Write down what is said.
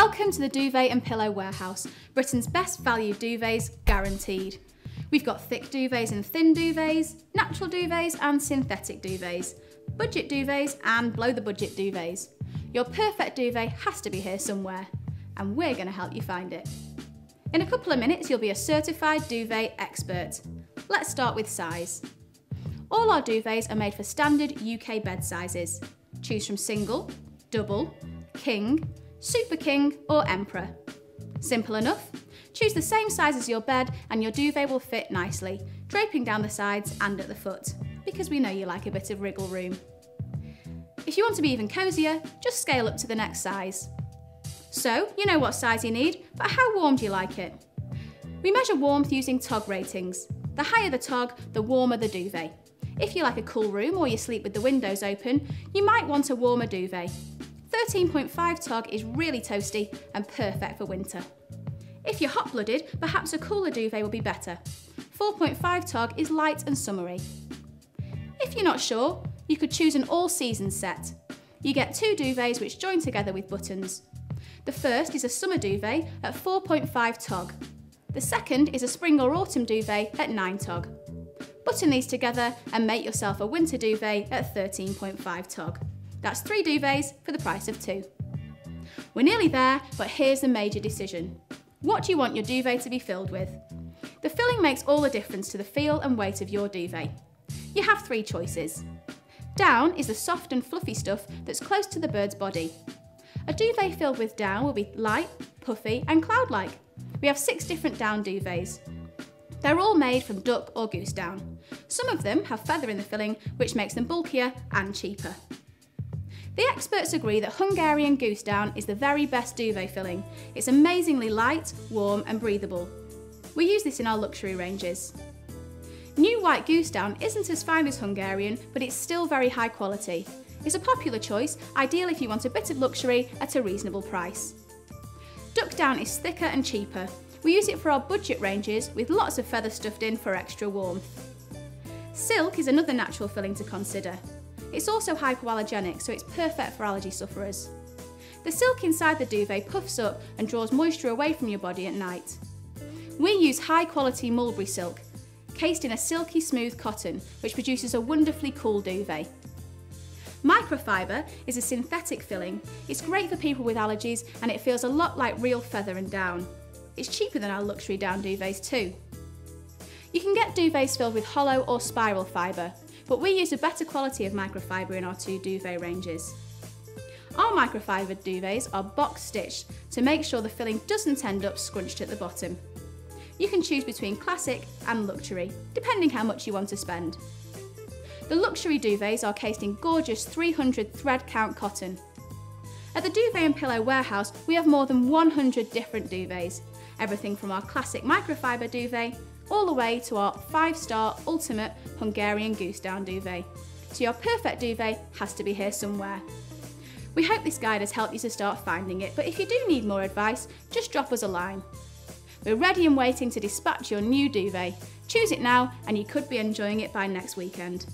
Welcome to the Duvet and Pillow Warehouse, Britain's best value duvets guaranteed. We've got thick duvets and thin duvets, natural duvets and synthetic duvets, budget duvets and blow the budget duvets. Your perfect duvet has to be here somewhere, and we're going to help you find it. In a couple of minutes, you'll be a certified duvet expert. Let's start with size. All our duvets are made for standard UK bed sizes. Choose from single, double, king, super king or emperor. Simple enough. Choose the same size as your bed and your duvet will fit nicely, draping down the sides and at the foot, because we know you like a bit of wriggle room. If you want to be even cosier, just scale up to the next size. So, you know what size you need, but how warm do you like it? We measure warmth using TOG ratings. The higher the TOG, the warmer the duvet. If you like a cool room or you sleep with the windows open, you might want a warmer duvet. 13.5 TOG is really toasty and perfect for winter. If you're hot-blooded, perhaps a cooler duvet will be better. 4.5 TOG is light and summery. If you're not sure, you could choose an all-season set. You get two duvets which join together with buttons. The first is a summer duvet at 4.5 TOG. The second is a spring or autumn duvet at 9 TOG. Button these together and make yourself a winter duvet at 13.5 TOG. That's three duvets for the price of two. We're nearly there, but here's the major decision. What do you want your duvet to be filled with? The filling makes all the difference to the feel and weight of your duvet. You have three choices. Down is the soft and fluffy stuff that's close to the bird's body. A duvet filled with down will be light, puffy and cloud-like. We have six different down duvets. They're all made from duck or goose down. Some of them have feather in the filling, which makes them bulkier and cheaper. The experts agree that Hungarian goose down is the very best duvet filling. It's amazingly light, warm and breathable. We use this in our luxury ranges. New white goose down isn't as fine as Hungarian, but it's still very high quality. It's a popular choice, ideal if you want a bit of luxury at a reasonable price. Duck down is thicker and cheaper. We use it for our budget ranges with lots of feather stuffed in for extra warmth. Silk is another natural filling to consider. It's also hypoallergenic, so it's perfect for allergy sufferers. The silk inside the duvet puffs up and draws moisture away from your body at night. We use high quality mulberry silk, cased in a silky smooth cotton, which produces a wonderfully cool duvet. Microfiber is a synthetic filling. It's great for people with allergies and it feels a lot like real feather and down. It's cheaper than our luxury down duvets too. You can get duvets filled with hollow or spiral fibre, but we use a better quality of microfiber in our two duvet ranges. Our microfiber duvets are box stitched to make sure the filling doesn't end up scrunched at the bottom. You can choose between classic and luxury, depending how much you want to spend. The luxury duvets are cased in gorgeous 300 thread count cotton. At the Duvet and Pillow Warehouse, we have more than 100 different duvets, everything from our classic microfiber duvet all the way to our 5-star ultimate Hungarian goose down duvet. So your perfect duvet has to be here somewhere. We hope this guide has helped you to start finding it, but if you do need more advice, just drop us a line. We're ready and waiting to dispatch your new duvet. Choose it now and you could be enjoying it by next weekend.